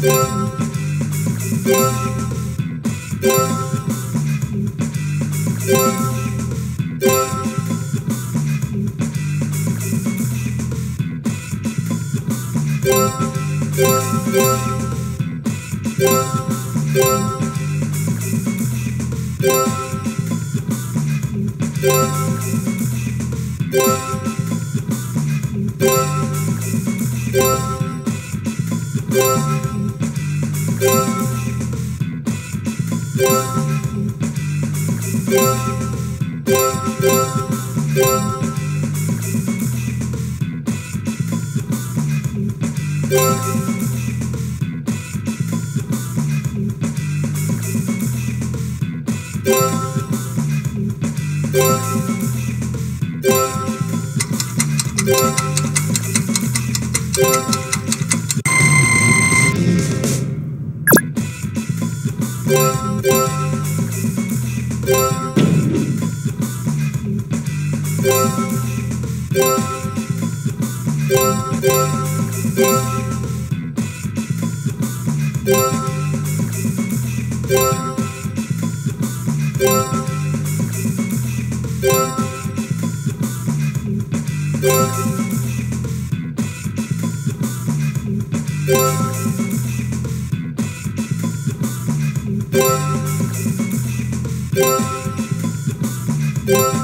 Thank you. Thank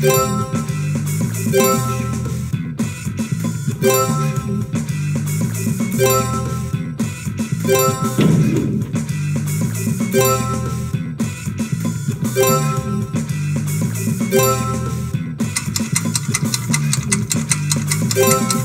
Thank